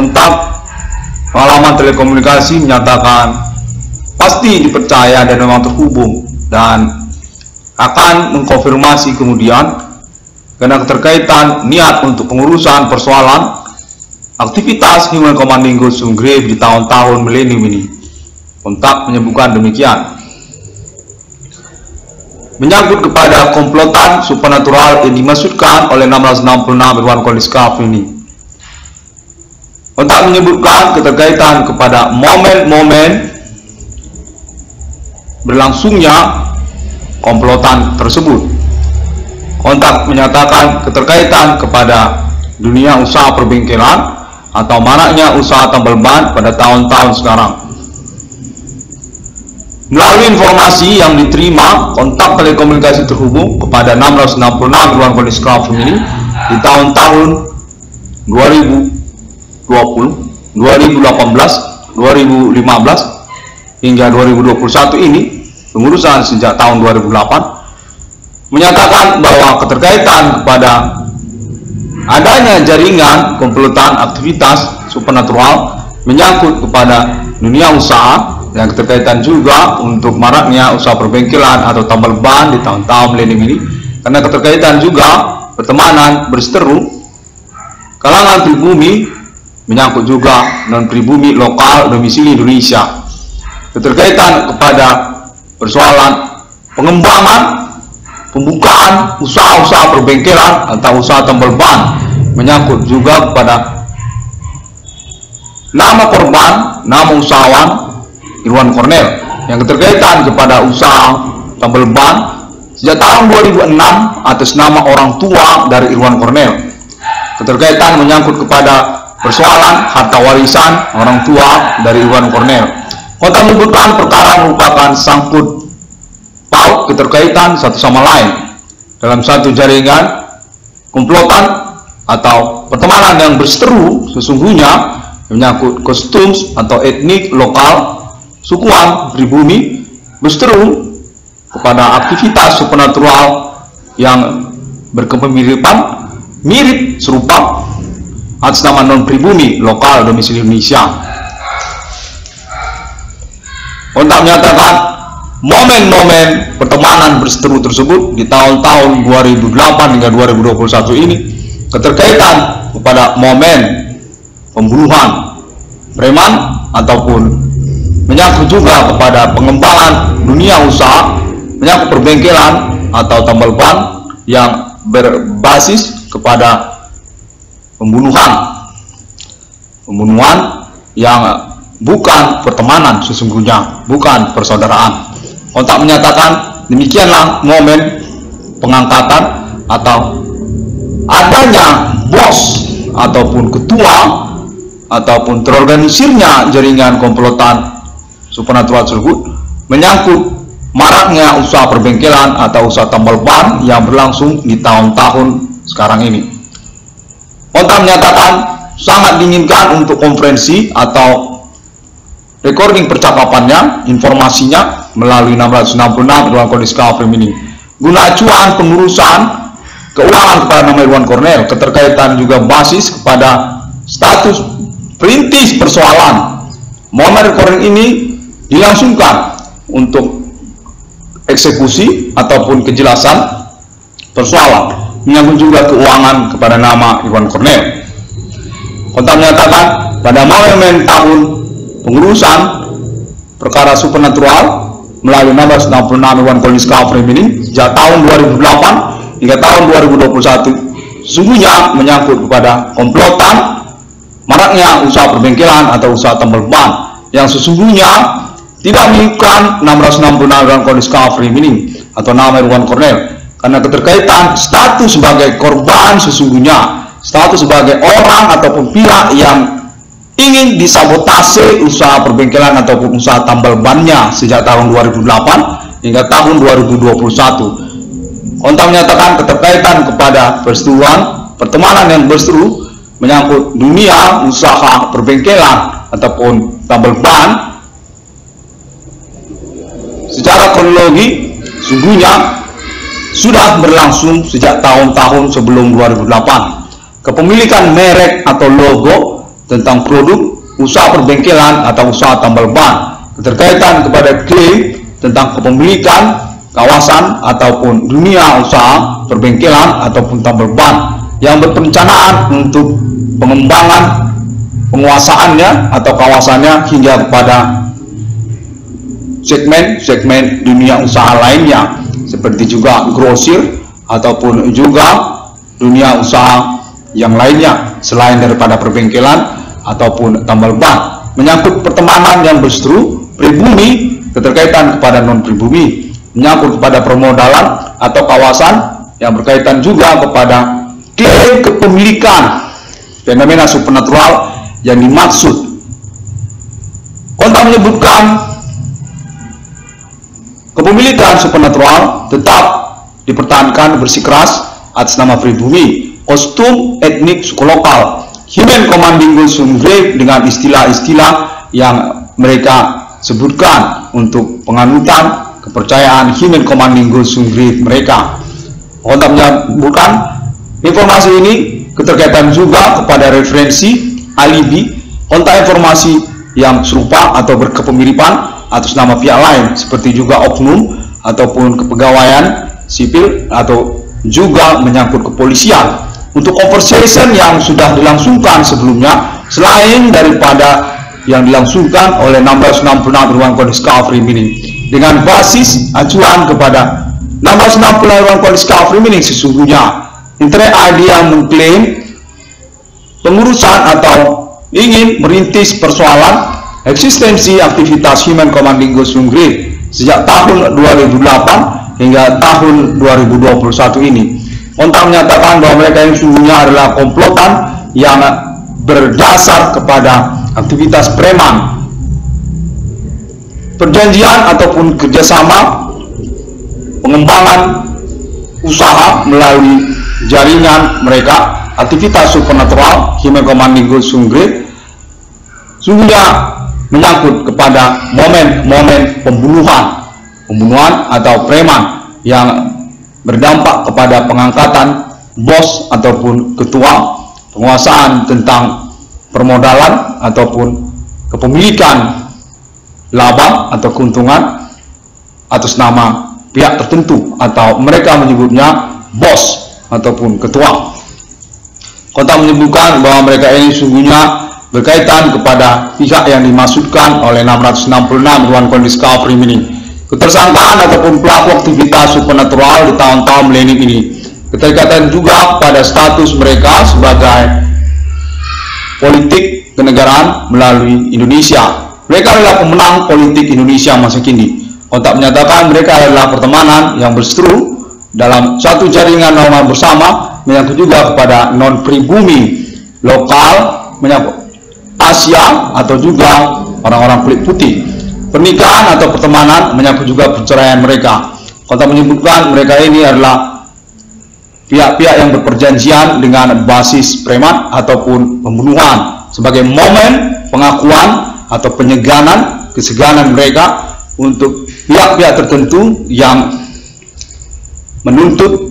kontak pengalaman telekomunikasi menyatakan pasti dipercaya dan memang terhubung dan akan mengkonfirmasi kemudian karena keterkaitan niat untuk pengurusan persoalan aktivitas Human Commanding Ghost Grave di tahun-tahun milenium ini. Kontak menyebutkan demikian. Menyangkut kepada komplotan supernatural yang dimaksudkan oleh 666 Irwan Koliskaf ini. Kontak menyebutkan keterkaitan kepada momen-momen berlangsungnya komplotan tersebut. Kontak menyatakan keterkaitan kepada dunia usaha perbengkelan atau maraknya usaha tambal ban pada tahun-tahun sekarang. Melalui informasi yang diterima, kontak telekomunikasi terhubung kepada 666 ruang kondisi ini di tahun-tahun 2020, 2018, 2015 hingga 2021 ini pengurusan sejak tahun 2008 menyatakan bahwa keterkaitan kepada adanya jaringan komplotan aktivitas supernatural menyangkut kepada dunia usaha yang keterkaitan juga untuk maraknya usaha perbengkelan atau tambal ban di tahun-tahun milenium ini karena keterkaitan juga pertemanan berseteru kalangan pribumi menyangkut juga non pribumi lokal domisili Indonesia keterkaitan kepada persoalan pengembangan pembukaan usaha-usaha perbengkelan atau usaha tambal ban menyangkut juga kepada nama korban, nama usahawan Irwan Cornell yang keterkaitan kepada usaha tambal ban sejak tahun 2006 atas nama orang tua dari Irwan Cornell. Keterkaitan menyangkut kepada persoalan harta warisan orang tua dari Irwan Cornell. Kota menyebutkan perkara merupakan sangkut paut keterkaitan satu sama lain dalam satu jaringan komplotan atau pertemanan yang berseteru sesungguhnya menyangkut kostum atau etnik lokal sukuan pribumi berseteru kepada aktivitas supernatural yang berkemiripan mirip serupa atas nama non pribumi lokal domisili Indonesia. Untuk menyatakan momen-momen pertemanan berseteru tersebut di tahun-tahun 2008 hingga 2021 ini keterkaitan kepada momen pembunuhan preman ataupun menyangkut juga kepada pengembangan dunia usaha, menyangkut perbengkelan atau tambal ban yang berbasis kepada pembunuhan. Pembunuhan yang bukan pertemanan sesungguhnya, bukan persaudaraan. Kontak menyatakan demikianlah momen pengangkatan atau adanya bos ataupun ketua ataupun terorganisirnya jaringan komplotan supernatural tersebut menyangkut maraknya usaha perbengkelan atau usaha tambal ban yang berlangsung di tahun-tahun sekarang ini. Onta menyatakan sangat diinginkan untuk konferensi atau recording percakapannya, informasinya melalui 666 ruang kondisi kafir ini. Guna acuan pengurusan keuangan kepada nama Irwan Cornell, keterkaitan juga basis kepada status perintis persoalan. Momen recording ini dilangsungkan untuk eksekusi ataupun kejelasan persoalan menyangkut juga keuangan kepada nama Iwan Cornell. Kontak menyatakan pada momen tahun pengurusan perkara supernatural melalui 1666 Iwan Cornell Cover ini sejak tahun 2008 hingga tahun 2021 sesungguhnya menyangkut kepada komplotan maraknya usaha perbengkelan atau usaha tambal ban yang sesungguhnya tidak menyebutkan 666 dalam kondisi kafir ini atau nama Irwan Cornell karena keterkaitan status sebagai korban sesungguhnya status sebagai orang ataupun pihak yang ingin disabotase usaha perbengkelan ataupun usaha tambal bannya sejak tahun 2008 hingga tahun 2021 Onta menyatakan keterkaitan kepada peristiwa pertemanan yang berseru menyangkut dunia usaha perbengkelan ataupun tambal ban. Secara kronologi sungguhnya sudah berlangsung sejak tahun-tahun sebelum 2008. Kepemilikan merek atau logo tentang produk, usaha perbengkelan atau usaha tambal ban, keterkaitan kepada klaim tentang kepemilikan kawasan ataupun dunia usaha perbengkelan ataupun tambal ban yang berperencanaan untuk pengembangan penguasaannya atau kawasannya hingga kepada segmen-segmen dunia usaha lainnya seperti juga grosir ataupun juga dunia usaha yang lainnya selain daripada perbengkelan ataupun tambal ban menyangkut pertemanan yang berseteru pribumi keterkaitan kepada non pribumi menyangkut kepada permodalan atau kawasan yang berkaitan juga kepada klaim kepemilikan fenomena supernatural yang dimaksud. Kontak menyebutkan kepemilikan supernatural tetap dipertahankan bersikeras atas nama pribumi kostum etnik suku lokal Human Commanding Gulsum Grave dengan istilah-istilah yang mereka sebutkan untuk penganutan kepercayaan Human Commanding Gulsum Grave mereka. Kontak menyebutkan informasi ini keterkaitan juga kepada referensi alibi kontak informasi yang serupa atau berkepemiripan atas nama pihak lain seperti juga oknum ataupun kepegawaian sipil atau juga menyangkut kepolisian. Untuk conversation yang sudah dilangsungkan sebelumnya selain daripada yang dilangsungkan oleh 1666 ruang discovery meaning dengan basis acuan kepada 1666 ruang discovery meaning sesungguhnya internet idea mengklaim pengurusan atau ingin merintis persoalan eksistensi aktivitas Human Commanding Ghost Grid sejak tahun 2008 hingga tahun 2021 ini Kontak menyatakan bahwa mereka yang sungguhnya adalah komplotan yang berdasar kepada aktivitas preman. Perjanjian ataupun kerjasama pengembangan usaha melalui jaringan mereka aktivitas supernatural Human Commanding Good Sungrit sungguhnya menyangkut kepada momen-momen pembunuhan pembunuhan atau preman yang berdampak kepada pengangkatan bos ataupun ketua penguasaan tentang permodalan ataupun kepemilikan laba atau keuntungan atas nama pihak tertentu atau mereka menyebutnya bos ataupun ketua. Kota menyebutkan bahwa mereka ini sungguhnya berkaitan kepada pihak yang dimaksudkan oleh 666 Ruan Kondisi Discovery Meaning ketersangkaan ataupun pelaku aktivitas supernatural di tahun-tahun milenium ini. Keterikatan juga pada status mereka sebagai politik kenegaraan melalui Indonesia. Mereka adalah pemenang politik Indonesia masa kini. Kontak menyatakan mereka adalah pertemanan yang berseteru dalam satu jaringan normal bersama menyangkut juga kepada non pribumi lokal menyangkut Asia atau juga orang-orang kulit putih Pernikahan atau pertemanan menyangkut juga perceraian mereka. Kota menyebutkan mereka ini adalah pihak-pihak yang berperjanjian dengan basis preman ataupun pembunuhan sebagai momen pengakuan atau penyeganan keseganan mereka untuk pihak-pihak tertentu yang menuntut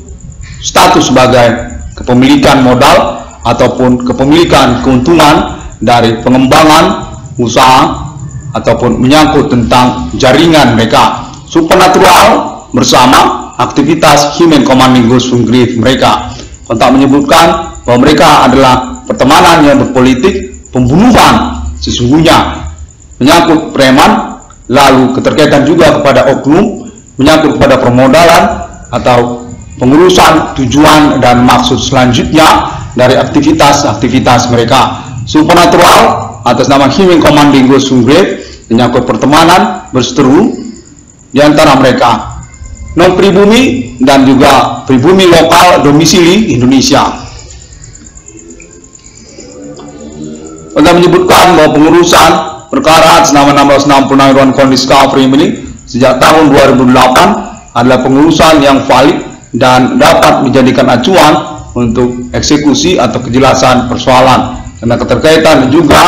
status sebagai kepemilikan modal ataupun kepemilikan keuntungan dari pengembangan usaha ataupun menyangkut tentang jaringan mereka supernatural bersama aktivitas human commanding ghost grief mereka. Kontak menyebutkan bahwa mereka adalah pertemanan yang berpolitik pembunuhan sesungguhnya. Menyangkut preman lalu keterkaitan juga kepada oknum menyangkut kepada permodalan atau pengurusan tujuan dan maksud selanjutnya dari aktivitas-aktivitas mereka supernatural atas nama Human Commanding Ghost Grave menyangkut pertemanan berseteru di antara mereka non pribumi dan juga pribumi lokal domisili Indonesia. Anda menyebutkan bahwa pengurusan perkara atas nama 666 Iron Discovery ini sejak tahun 2008 adalah pengurusan yang valid dan dapat menjadikan acuan untuk eksekusi atau kejelasan persoalan karena keterkaitan juga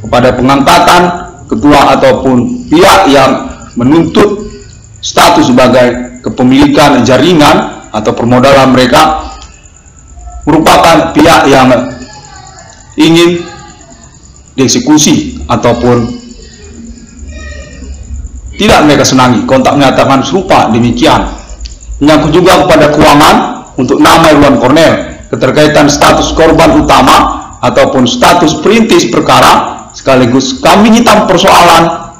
kepada pengangkatan ketua ataupun pihak yang menuntut status sebagai kepemilikan jaringan atau permodalan mereka merupakan pihak yang ingin dieksekusi ataupun tidak mereka senangi. Kontak menyatakan serupa demikian. Menyangkut juga kepada keuangan untuk nama Irwan Cornel, keterkaitan status korban utama ataupun status perintis perkara, sekaligus kami hitam persoalan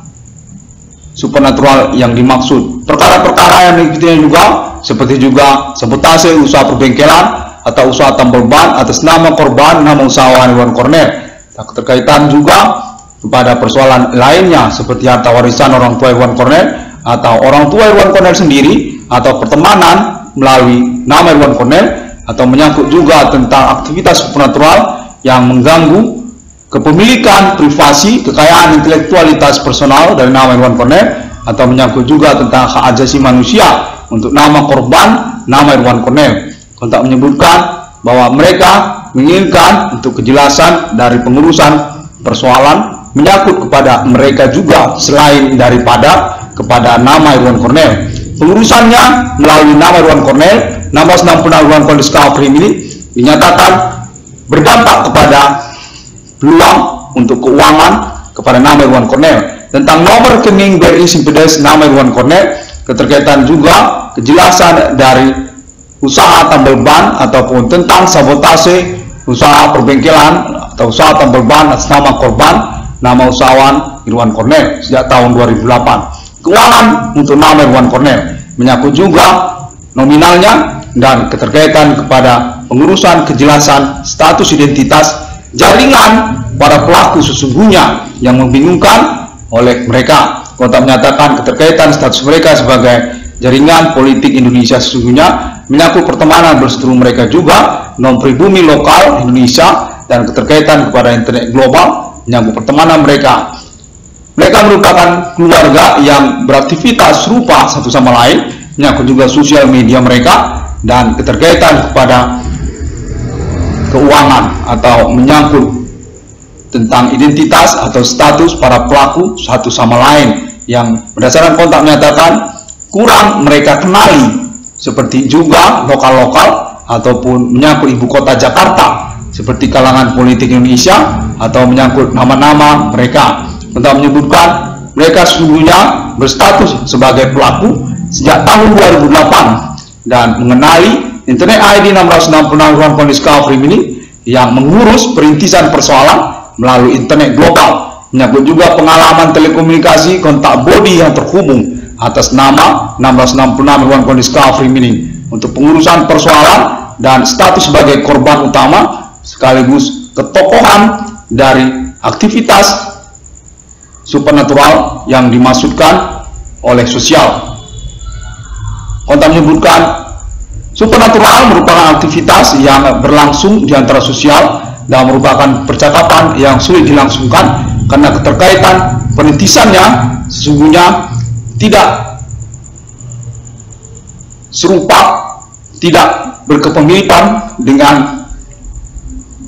supernatural yang dimaksud. Perkara-perkara yang diikuti juga seperti juga sabotase usaha perbengkelan atau usaha tambal ban atas nama korban nama usahawan Cornell. Tak keterkaitan juga kepada persoalan lainnya seperti harta warisan orang tua Iwan Cornell atau orang tua Iwan Cornell sendiri atau pertemanan melalui nama Iwan Cornell atau menyangkut juga tentang aktivitas supernatural yang mengganggu kepemilikan privasi, kekayaan intelektualitas personal dari nama Iwan Cornell atau menyangkut juga tentang hak asasi manusia untuk nama korban nama Irwan Cornel. Kontak menyebutkan bahwa mereka menginginkan untuk kejelasan dari pengurusan persoalan menyangkut kepada mereka juga selain daripada kepada nama Irwan Cornel. Pengurusannya melalui nama Irwan Cornel, nama senang penangguhan kondisi Kafrim ini dinyatakan berdampak kepada peluang untuk keuangan kepada nama Irwan Cornel tentang nomor rekening BRI Simpedes nama Irwan Cornel keterkaitan juga kejelasan dari usaha tambal ban ataupun tentang sabotase usaha perbengkelan atau usaha tambal ban atas nama korban nama usahawan Irwan Cornel sejak tahun 2008 keuangan untuk nama Irwan Cornel menyangkut juga nominalnya dan keterkaitan kepada pengurusan kejelasan status identitas jaringan para pelaku sesungguhnya yang membingungkan oleh mereka Kota menyatakan keterkaitan status mereka sebagai jaringan politik Indonesia sesungguhnya menyangkut pertemanan berseteru mereka juga non pribumi lokal Indonesia dan keterkaitan kepada internet global menyangkut pertemanan mereka. Mereka merupakan keluarga yang beraktivitas serupa satu sama lain, menyangkut juga sosial media mereka dan keterkaitan kepada keuangan atau menyangkut tentang identitas atau status para pelaku satu sama lain yang berdasarkan kontak menyatakan kurang mereka kenali seperti juga lokal-lokal ataupun menyangkut ibu kota Jakarta seperti kalangan politik Indonesia atau menyangkut nama-nama mereka. Untuk menyebutkan mereka sesungguhnya berstatus sebagai pelaku sejak tahun 2008 dan mengenali Internet ID 666 Kondisi Kafrim ini yang mengurus perintisan persoalan melalui internet global. Menyangkut juga pengalaman telekomunikasi kontak body yang terhubung atas nama 1666 Iwan Kondis Free Mining untuk pengurusan persoalan dan status sebagai korban utama sekaligus ketokohan dari aktivitas supernatural yang dimaksudkan oleh sosial. Kontak menyebutkan supernatural merupakan aktivitas yang berlangsung di antara sosial dan merupakan percakapan yang sulit dilangsungkan karena keterkaitan perintisannya sesungguhnya tidak serupa tidak berkepemilikan dengan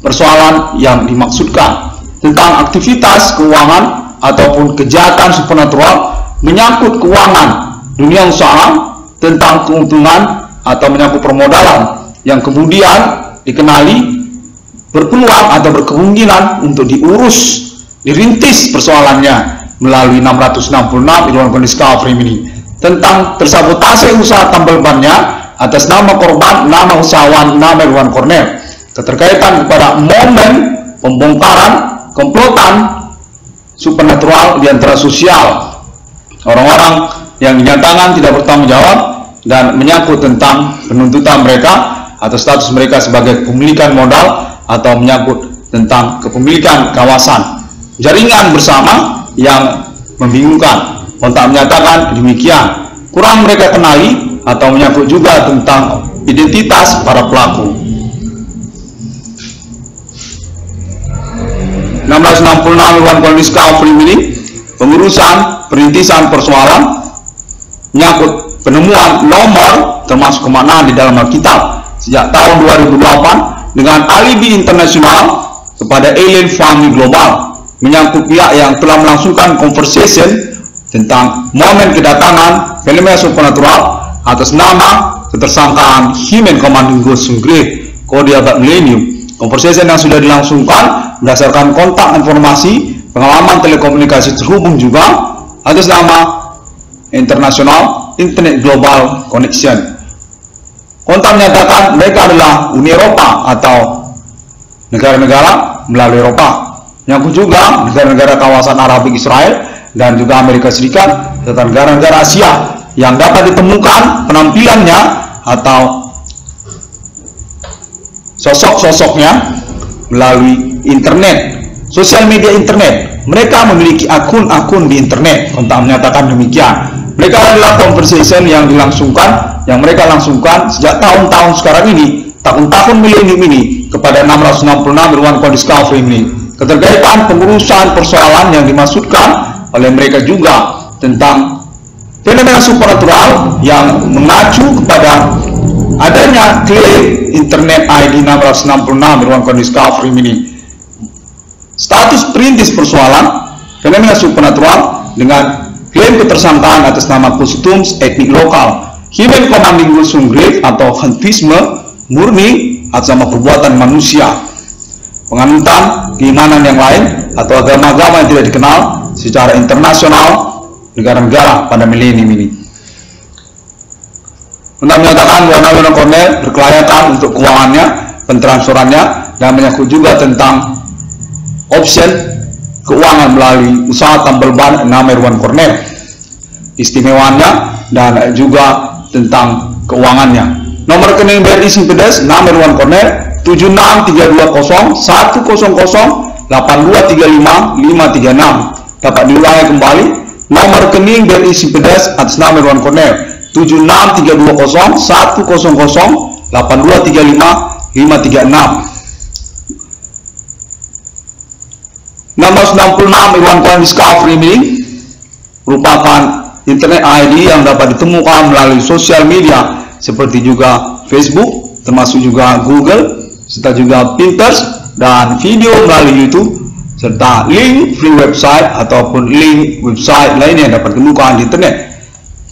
persoalan yang dimaksudkan tentang aktivitas keuangan ataupun kejahatan supernatural menyangkut keuangan dunia usaha tentang keuntungan atau menyangkut permodalan yang kemudian dikenali berpeluang atau berkemungkinan untuk diurus, dirintis persoalannya melalui 666 Irwan Frame ini. Tentang tersabotase usaha tambal bannya atas nama korban, nama usahawan, nama Irwan Cornell keterkaitan kepada momen pembongkaran komplotan supernatural di antara sosial. Orang-orang yang dinyatakan tidak bertanggung jawab dan menyangkut tentang penuntutan mereka atau status mereka sebagai pemilikan modal atau menyangkut tentang kepemilikan kawasan. Jaringan bersama yang membingungkan. Kontak menyatakan demikian. Kurang mereka kenali atau menyangkut juga tentang identitas para pelaku. 1666 Iwan Kondis Free ini pengurusan perintisan persoalan menyangkut penemuan nomor termasuk kemanaan di dalam Alkitab sejak tahun 2008 dengan alibi internasional kepada alien family global menyangkut pihak yang telah melangsungkan conversation tentang momen kedatangan fenomena supernatural atas nama ketersangkaan Human Commanding Ghost Grave kode abad millennium. Conversation yang sudah dilangsungkan berdasarkan kontak informasi, pengalaman telekomunikasi terhubung juga atas nama International Internet Global Connection. Kontak menyatakan mereka adalah Uni Eropa atau negara-negara melalui Eropa. Yang juga negara-negara kawasan Arabik Israel dan juga Amerika Serikat serta negara-negara Asia yang dapat ditemukan penampilannya atau sosok-sosoknya melalui internet, sosial media internet. Mereka memiliki akun-akun di internet, kontak menyatakan demikian. Mereka adalah conversation yang dilangsungkan, yang mereka langsungkan sejak tahun-tahun sekarang ini, tahun-tahun milenium ini, kepada 666 ruang discovery ini. Keterkaitan pengurusan persoalan yang dimaksudkan oleh mereka juga tentang fenomena supernatural yang mengacu kepada adanya klaim internet ID 666 ruang discovery ini status perintis persoalan fenomena supernatural dengan klaim ketersangkaan atas nama kostum etnik lokal. Human commanding Wilson Grave atau hentisme murni atas nama perbuatan manusia. Penganutan keimanan yang lain atau agama-agama yang tidak dikenal secara internasional negara-negara pada milenium ini. Untuk menyatakan bahwa Nabi Cornell berkelayakan untuk keuangannya, pentransferannya, dan menyangkut juga tentang option keuangan melalui usaha tambal ban nama Irwan Cornell, istimewanya dan juga tentang keuangannya. Nomor rekening BRI Simpedes nama Irwan Cornell 76320 100 8235 536 dapat diulangi kembali nomor rekening BRI Simpedes atas nama Irwan Cornell 76320 100 8235 536 666 Iwan Coin Discovery ini merupakan internet ID yang dapat ditemukan melalui sosial media seperti juga Facebook, termasuk juga Google, serta juga Pinterest dan video melalui YouTube serta link free website ataupun link website lainnya yang dapat ditemukan di internet.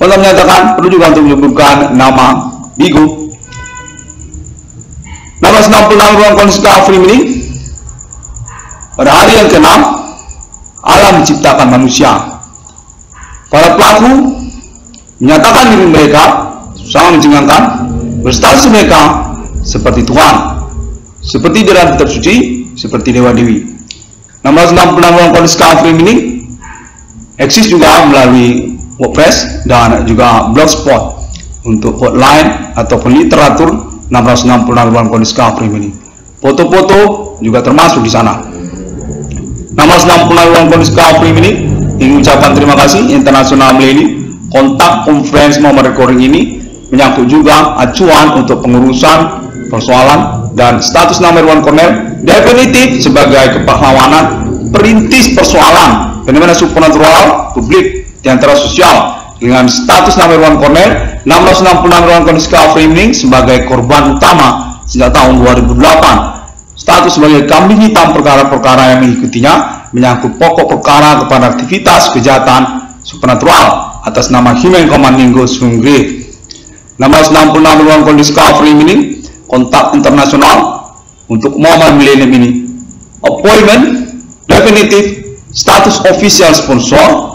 Allah menyatakan perlu juga untuk menyebutkan nama Bigu. Nama 96 ruang kafir ini pada hari yang ke-6 Allah menciptakan manusia. Para pelaku menyatakan diri mereka sangat mencengangkan berstatus mereka seperti Tuhan, seperti dalam kitab suci, seperti dewa dewi. Nama 96 ruang kondisi kafir ini eksis juga melalui WordPress dan juga Blogspot untuk hotline ataupun literatur 666 ruang kondisi Discovery ini. Foto-foto juga termasuk di sana. 666 ruang kondisi Discovery ini ingin ucapkan terima kasih internasional ini kontak conference momen recording ini menyangkut juga acuan untuk pengurusan persoalan dan status nama Irwan Cornell definitif sebagai kepahlawanan perintis persoalan fenomena supernatural publik di antara sosial. Dengan status nama Irwan Cornell 666 Irwan Cornell Framing sebagai korban utama sejak tahun 2008 status sebagai kambing hitam perkara-perkara yang mengikutinya menyangkut pokok perkara kepada aktivitas kejahatan supernatural atas nama Human Commanding Ghost Hungry 666 Irwan Cornell Framing kontak internasional untuk momen milenium ini appointment definitive status official sponsor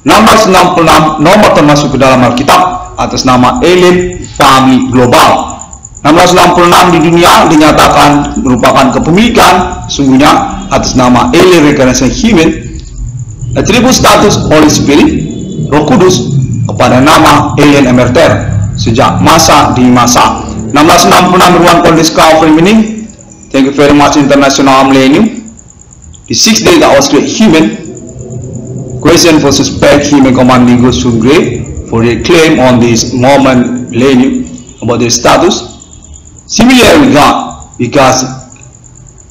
Nomor 66 nomor termasuk ke dalam Alkitab atas nama Elim Family Global. Nomor 66 di dunia dinyatakan merupakan kepemilikan sungguhnya atas nama Elim Regeneration Human. Atribut status Holy Spirit, Roh Kudus kepada nama Alien Emerter sejak masa di masa 1666 ruang kondisi covering ini thank you very much international millennium the six days that was created human Question for suspect human commanding goes to grave for their claim on this moment millennium about their status. Similarly God, because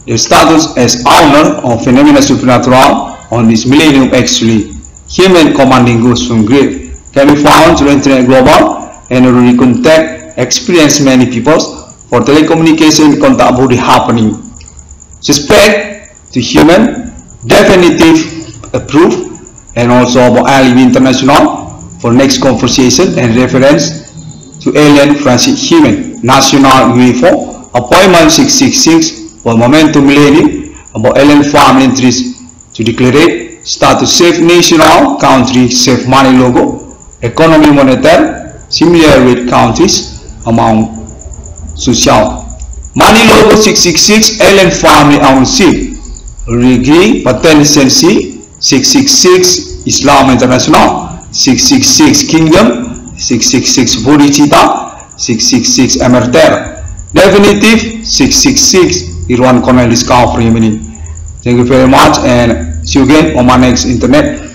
the status as owner of phenomena supernatural on this millennium actually human commanding goes from grave can be found through internet global and already contact experience many people for telecommunication contact body happening. Suspect to human definitive proof and also about Ali International for next conversation and reference to Alien Francis Human National uniform Appointment 666 for momentum lady about Ellen family interest to declare start to save national country save money logo economy monitor similar with countries among social. Money logo 666 Ellen family ownership Rigi Patensensi 666 Islam International 666 Kingdom 666 Bodhicitta 666 Emerter. Definitive 666 Irwan Cornel Discovery Mini Thank you very much and see you again on my next internet